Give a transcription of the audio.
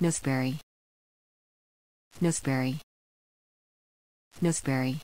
Noseberry. Noseberry. Noseberry.